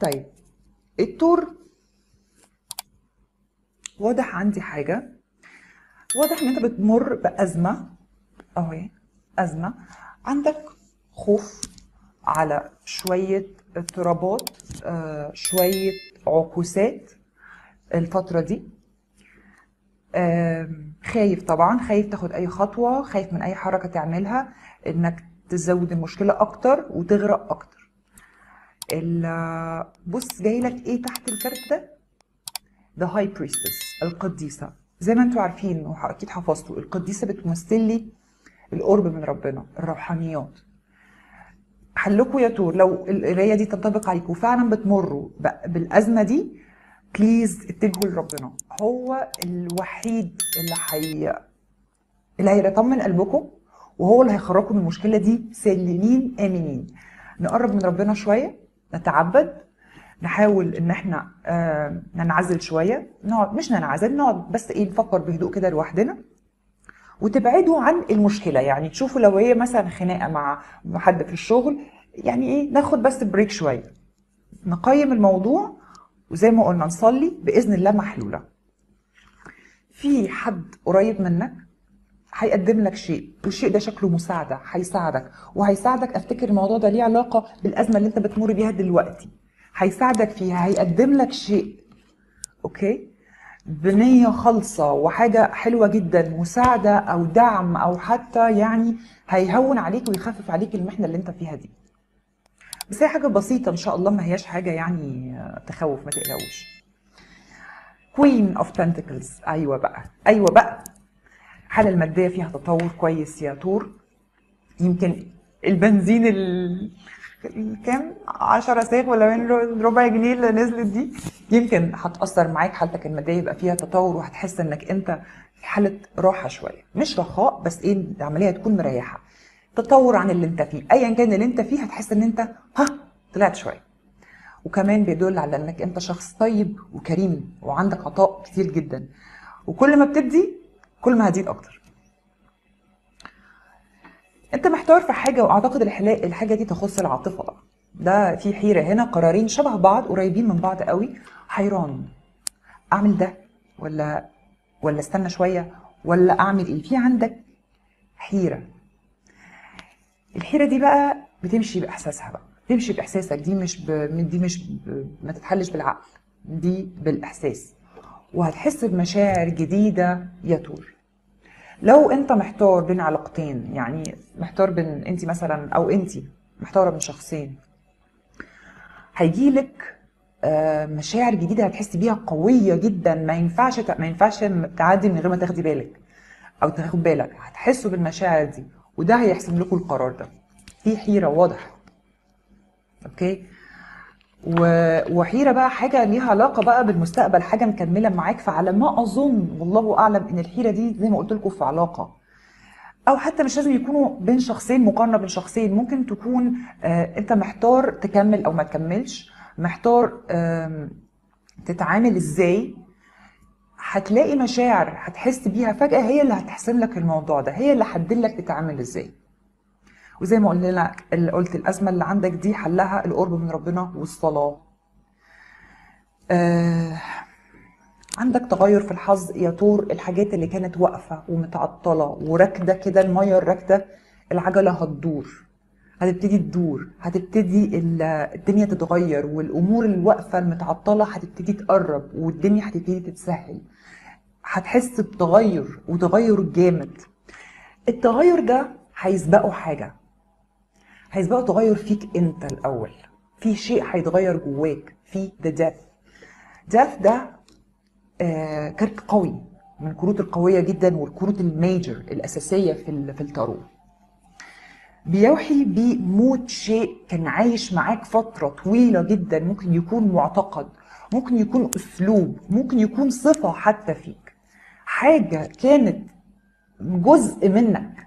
طيب التور واضح عندي حاجة. واضح إن أنت بتمر بأزمة. أهي أزمة. عندك خوف على شوية اضطرابات آه، شوية عكوسات الفترة دي. خايف طبعا خايف تاخد أي خطوة خايف من أي حركة تعملها إنك تزود المشكلة أكتر وتغرق أكتر. بص جاي لك إيه تحت الكارت ده؟ The High Priestess القديسة. زي ما أنتوا عارفين واكيد حفظتوا القديسة بتمثل لي القرب من ربنا الروحانيات. حلكوا يا تور لو القراية دي تنطبق عليكم وفعلا بتمروا بالأزمة دي please اتجهوا لربنا. هو الوحيد اللي حي اللي هيطمن قلبكم وهو اللي هيخرجكم من المشكلة دي سالمين آمنين. نقرب من ربنا شوية. نتعبد نحاول إن إحنا آه ننعزل شوية نقعد مش ننعزل نقعد بس إيه نفكر بهدوء كده لوحدنا وتبعدوا عن المشكلة. يعني تشوفوا لو هي مثلا خناقة مع حد في الشغل يعني إيه ناخد بس بريك شوية. نقيم الموضوع وزي ما قلنا نصلي بإذن الله محلولة. في حد قريب منك هيقدم لك شيء والشيء ده شكله مساعدة هيساعدك. وهيساعدك أفتكر الموضوع ده ليه علاقة بالأزمة اللي أنت بتمر بيها دلوقتي. هيساعدك فيها هيقدم لك شيء. أوكي؟ بنية خالصة وحاجة حلوة جدا مساعدة أو دعم أو حتى يعني هيهون عليك ويخفف عليك المحنة اللي أنت فيها دي. بس هي حاجة بسيطة إن شاء الله ما هياش حاجة يعني تخوف ما تقلقوش. Queen of Pentacles. أيوة بقى. أيوة بقى. الحالة المادية فيها تطور كويس يا تور. يمكن البنزين ال كام 10 ساغ ولا من ربع جنيه اللي نزلت دي. يمكن هتأثر معاك حالتك المادية يبقى فيها تطور وهتحس إنك أنت في حالة راحة شوية. مش رخاء بس إيه؟ العملية تكون مريحة. تطور عن اللي أنت فيه. ايا كان اللي أنت فيه هتحس إن أنت ها؟ طلعت شوية. وكمان بيدل على إنك أنت شخص طيب وكريم وعندك عطاء كتير جدا. وكل ما بتدي كل ما هتزيد أكتر. أنت محتار في حاجة وأعتقد الحاجة دي تخص العاطفة بقى. ده في حيرة هنا قرارين شبه بعض قريبين من بعض قوي. حيران. أعمل ده ولا ولا استنى شوية ولا أعمل إيه؟ في عندك حيرة. الحيرة دي بقى بتمشي بإحساسها بقى. تمشي بإحساسك. دي مش ب... دي مش ب... ما تتحلش بالعقل. دي بالإحساس. وهتحس بمشاعر جديدة يا طول لو انت محتار بين علاقتين يعني محتار بين انت مثلا أو انت محتارة بين شخصين هيجيلك آه، مشاعر جديدة هتحسي بيها قوية جدا ما ينفعش ما ينفعش تعدي من غير ما تاخدي بالك أو تاخد بالك هتحسوا بالمشاعر دي وده هيحسم لكم القرار ده. في حيرة واضح أوكي؟ وحيرة بقى حاجة ليها علاقة بقى بالمستقبل حاجة مكملة معاك فعلى ما أظن والله أعلم إن الحيرة دي زي ما قلت لكم في علاقة. أو حتى مش لازم يكونوا بين شخصين مقارنة بين شخصين ممكن تكون آه أنت محتار تكمل أو ما تكملش محتار آم، تتعامل إزاي. هتلاقي مشاعر هتحس بيها فجأة هي اللي هتحسم لك الموضوع ده هي اللي هتدلك تتعامل إزاي. وزي ما قلنا لك اللي قلت الأزمة اللي عندك دي حلها القرب من ربنا والصلاة. آه عندك تغير في الحظ يا طور الحاجات اللي كانت واقفة ومتعطلة وراكدة كده المية الراكدة العجلة هتدور هتبتدي تدور هتبتدي ال- الدنيا تتغير والأمور الواقفة المتعطلة هتبتدي تقرب والدنيا هتبتدي تتسهل. هتحس بتغير وتغير جامد. التغير ده هيسبقه حاجة. هيسبقه تغير فيك انت الأول. في شيء هيتغير جواك. في the death death ده آه كارت قوي من الكروت القوية جدا والكروت ال major الأساسية في في التارو. بيوحي بموت شيء كان عايش معاك فترة طويلة جدا. ممكن يكون معتقد ممكن يكون أسلوب ممكن يكون صفة حتى فيك. حاجة كانت جزء منك.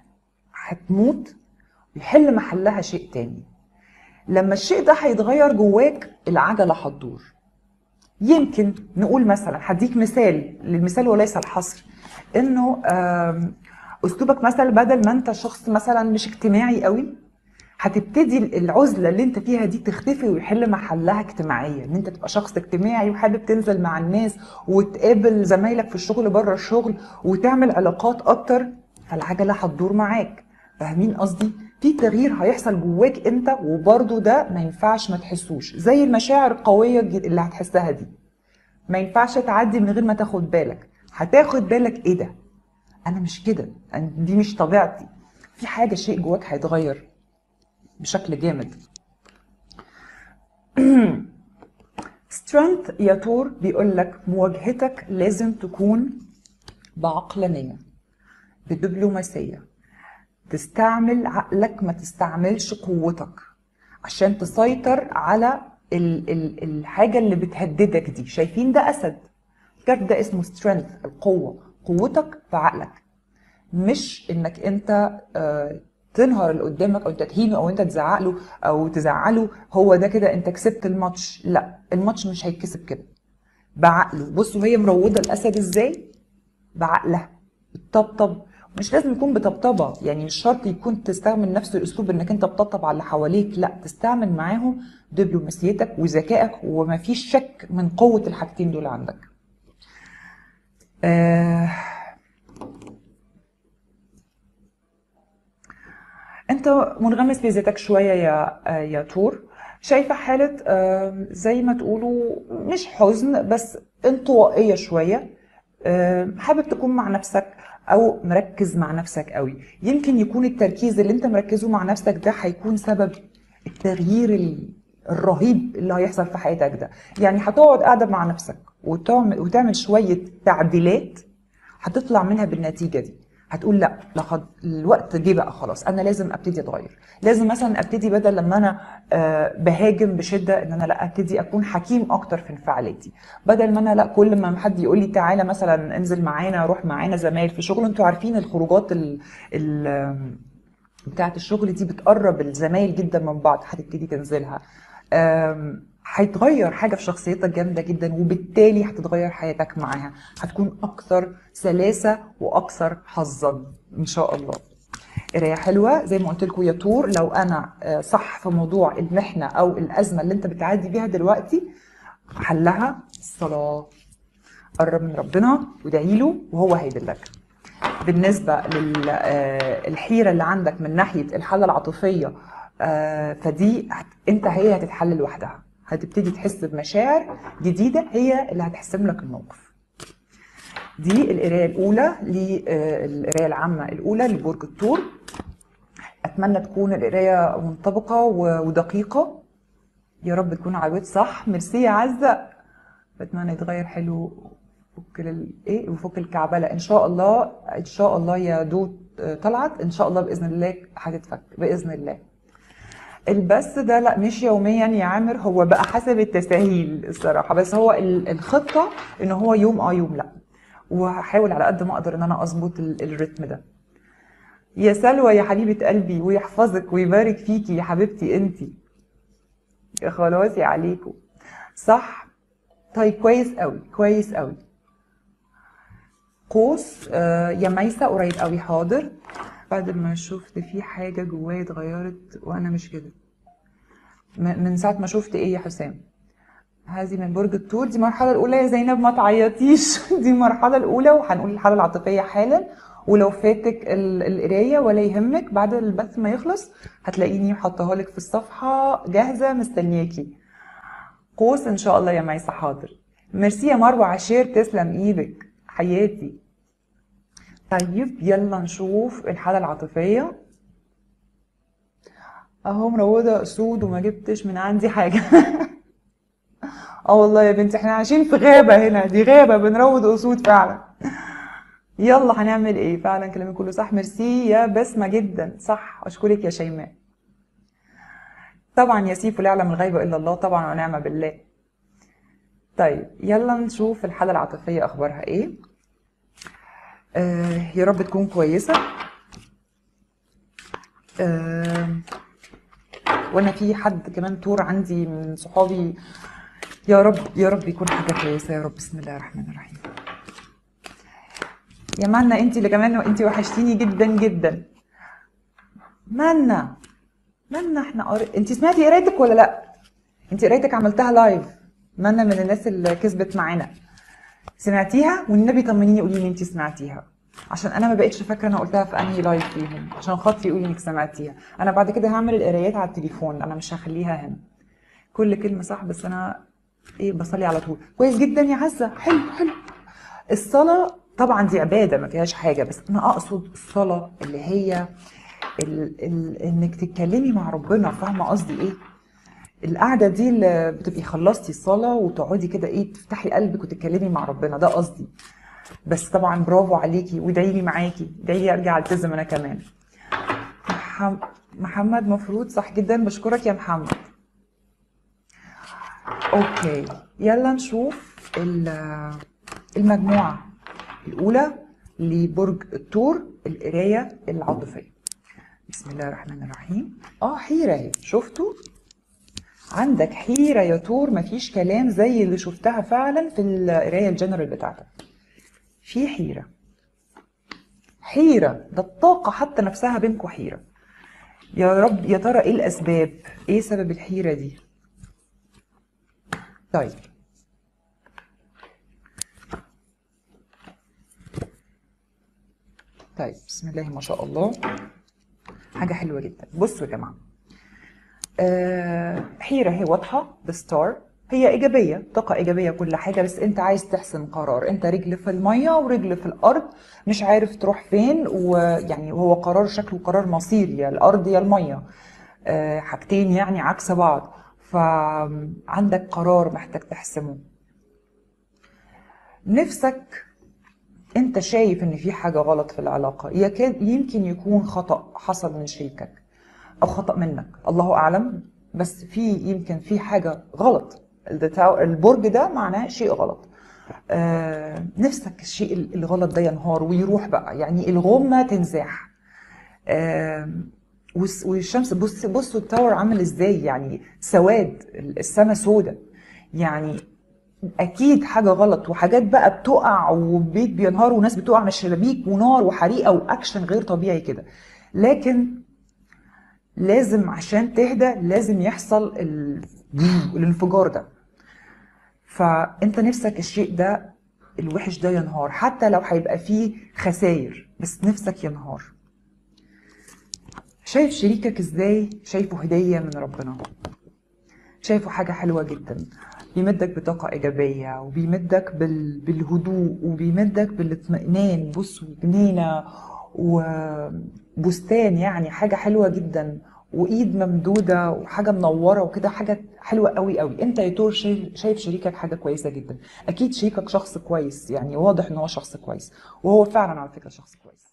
هتموت ويحل محلها شيء تاني. لما الشيء ده هيتغير جواك العجلة هتدور. يمكن نقول مثلا هديك مثال للمثال وليس الحصر. إنه أسلوبك مثلا بدل ما أنت شخص مثلا مش اجتماعي قوي هتبتدي العزلة اللي أنت فيها دي تختفي ويحل محلها اجتماعيه إن أنت تبقى شخص اجتماعي وحابب تنزل مع الناس وتقابل زمايلك في الشغل بره الشغل وتعمل علاقات أكتر فالعجلة هتدور معاك. فاهمين قصدي؟ في تغيير هيحصل جواك انت وبرده ده ما ينفعش ما تحسوش. زي المشاعر القوية اللي هتحسها دي. ما ينفعش تعدي من غير ما تاخد بالك. هتاخد بالك إيه ده؟ أنا مش كده. دي مش طبيعتي. في حاجة شيء جواك هيتغير بشكل جامد. strength يا تور بيقول لك مواجهتك لازم تكون بعقلانية بدبلوماسية. تستعمل عقلك ما تستعملش قوتك عشان تسيطر على ال ال الحاجة اللي بتهددك دي. شايفين ده أسد؟ الكارت ده اسمه strength القوة قوتك في عقلك. مش إنك أنت آه تنهر اللي قدامك أو انت تهينه أو أنت تزعق له أو تزعله هو ده كده أنت كسبت الماتش. لا الماتش مش هيتكسب كده. بعقله. بصوا هي مروضة الأسد إزاي؟ بعقلها. بتطبطب مش لازم يكون بطبطبة. يعني مش شرط يكون تستعمل نفس الأسلوب إنك أنت بتطبطب على اللي حواليك. لا تستعمل معاهم دبلوماسيتك وذكائك وما فيش شك من قوة الحاجتين دول عندك. آه أنت منغمس في ذاتك شوية يا يا تور. شايفة حالة آه زي ما تقولوا مش حزن بس انطوائية شوية. آه حابب تكون مع نفسك. أو مركز مع نفسك قوي. يمكن يكون التركيز اللي أنت مركزه مع نفسك ده هيكون سبب التغيير الرهيب اللي هيحصل في حياتك ده. يعني هتقعد قاعدة مع نفسك وتعمل وتعمل شوية تعديلات هتطلع منها بالنتيجة دي. هتقول لا لقد الوقت جه بقى خلاص أنا لازم أبتدي أتغير. لازم مثلا أبتدي بدل لما أنا آه بهاجم بشدة إن أنا لا أبتدي أكون حكيم أكتر في انفعالاتي. بدل ما أنا لا كل ما حد يقول لي تعالى مثلا انزل معانا روح معانا زمايل في شغل أنتوا عارفين الخروجات ال ال بتاعة الشغل دي بتقرب الزمايل جدا من بعض هتبتدي تنزلها. هيتغير حاجة في شخصيتك جامدة جدا وبالتالي هتتغير حياتك معاها. هتكون أكثر سلاسة وأكثر حظا إن شاء الله. قراية حلوة. زي ما قلت لكم يا طور لو أنا صح في موضوع المحنة أو الأزمة اللي أنت بتعدي بيها دلوقتي حلها الصلاة قرب من ربنا وادعي له وهو هيدلك بالنسبة للحيرة اللي عندك من ناحية الحالة العاطفية فدي أنت هي هتتحل لوحدها. هتبتدي تحس بمشاعر جديدة هي اللي هتحسم لك الموقف. دي القراية الأولى للقراية العامة الأولى لبرج الثور أتمنى تكون القراية منطبقة ودقيقة. يا رب تكون عودت صح. ميرسي يا عزة. بتمنى يتغير حلو فك ال... إيه؟ وفك الكعبلة. إن شاء الله إن شاء الله يا دود طلعت. إن شاء الله بإذن الله هتتفك. بإذن الله. البث ده لا مش يوميا يا عامر هو بقى حسب التساهيل الصراحة. بس هو الخطة إن هو يوم آه يوم لا. وهحاول على قد ما أقدر إن أنا أظبط الريتم ده. يا سلوى يا حبيبة قلبي ويحفظك ويبارك فيكي يا حبيبتي أنتي. خلاص يا عليكم. صح؟ طيب كويس قوي كويس قوي قوس آه يا ميسة قريب قوي حاضر. بعد ما شفت في حاجة جوايا اتغيرت وأنا مش كده. من ساعة ما شفت إيه يا حسام؟ هذه من برج الثور دي المرحلة الأولى يا زينب ما تعيطيش. دي المرحلة الأولى وهنقول الحالة العاطفية حالا. ولو فاتك القراية ولا يهمك بعد البث ما يخلص هتلاقيني حطاها لك في الصفحة جاهزة مستنياكي. قوس إن شاء الله يا ميسة حاضر. ميرسي يا مروة عشير تسلم إيدك. حياتي. طيب يلا نشوف الحالة العاطفية. اهو مروضة اسود وما جبتش من عندي حاجة. آه والله يا بنتي إحنا عايشين في غابة هنا دي غابة بنروض اسود فعلا. يلا هنعمل إيه؟ فعلا كلامي كله صح. ميرسي يا بسمة جدا. صح. اشكرك يا شيماء. طبعا يا سيف لا يعلم الغيب إلا الله طبعا ونعم بالله. طيب يلا نشوف الحالة العاطفية أخبارها إيه. آه يا رب تكون كويسة. آه وأنا في حد كمان تور عندي من صحابي. يا رب يا رب يكون حاجة كويسة يا رب. بسم الله الرحمن الرحيم. يا منى انت اللي كمان انت وحشتيني جدا جدا. منى مالنا إحنا قر... انت سمعتي قرايتك ولا لا؟ انت قرايتك عملتها لايف مالنا من الناس اللي كسبت معانا. سمعتيها؟ والنبي طمنيني قولي لي انت سمعتيها. عشان أنا ما بقتش فاكرة أنا قلتها في أنهي لايف فيهم عشان خاطري قولي إنك سمعتيها. أنا بعد كده هعمل القرايات على التليفون أنا مش هخليها هنا. كل كلمة صح بس أنا إيه بصلي على طول. كويس جدا يا عزة. حلو حلو. الصلاة طبعا دي عبادة ما فيهاش حاجة بس أنا أقصد الصلاة اللي هي ال ال إنك تتكلمي مع ربنا. فاهمة قصدي إيه؟ القعدة دي اللي بتبقي خلصتي الصلاة وتقعدي كده إيه تفتحي قلبك وتتكلمي مع ربنا. ده قصدي. بس طبعا برافو عليكي وادعي لي معاكي ادعي لي أرجع ألتزم أنا كمان. محم- محمد مفروض صح جدا بشكرك يا محمد. okay يلا نشوف ال- المجموعة الأولى لبرج الثور القراية العاطفية. بسم الله الرحمن الرحيم. آه حيرة أهي. شفتوا؟ عندك حيرة يا تور مفيش كلام زي اللي شفتها فعلا في القراية الجنرال بتاعتك. في حيرة. حيرة ده الطاقة حتى نفسها بينكم حيرة. يا رب يا ترى إيه الأسباب؟ إيه سبب الحيرة دي؟ طيب. طيب بسم الله ما شاء الله. حاجة حلوة جدا. بصوا يا جماعة. آه، حيرة هي واضحة. The Star. هي إيجابية طاقة إيجابية كل حاجة بس أنت عايز تحسم قرار. أنت رجل في المية ورجل في الأرض مش عارف تروح فين ويعني هو قرار شكله قرار مصيري يا الأرض يا المية. آه، حاجتين يعني عكس بعض. فعندك قرار محتاج تحسمه. نفسك أنت شايف إن في حاجة غلط في العلاقة. يكاد يمكن يكون خطأ حصل من شريكك أو خطأ منك. الله أعلم بس في يمكن في حاجة غلط. البرج ده معناه شيء غلط. آه نفسك الشيء الغلط ده ينهار ويروح بقى. يعني الغمة تنزاح. آه والشمس بص بصوا التاور عامل إزاي؟ يعني سواد السما سودة. يعني أكيد حاجة غلط وحاجات بقى بتقع وبيت بينهار وناس بتقع من الشبابيك ونار وحريقة وأكشن غير طبيعي كده. لكن لازم عشان تهدى لازم يحصل ال... الانفجار ده. فأنت نفسك الشيء ده الوحش ده ينهار حتى لو هيبقى فيه خسائر بس نفسك ينهار. شايف شريكك إزاي؟ شايفه هدية من ربنا. شايفه حاجة حلوة جدا. بيمدك بطاقة إيجابية وبيمدك بال... بالهدوء وبيمدك بالاطمئنان. بص جنينة وبستان يعني حاجة حلوة جدا. وإيد ممدودة وحاجة منورة وكده حاجة حلوة قوي قوي. أنت يا تور شايف شريكك حاجة كويسة جدا. أكيد شريكك شخص كويس يعني واضح إن هو شخص كويس. وهو فعلا على فكرة شخص كويس.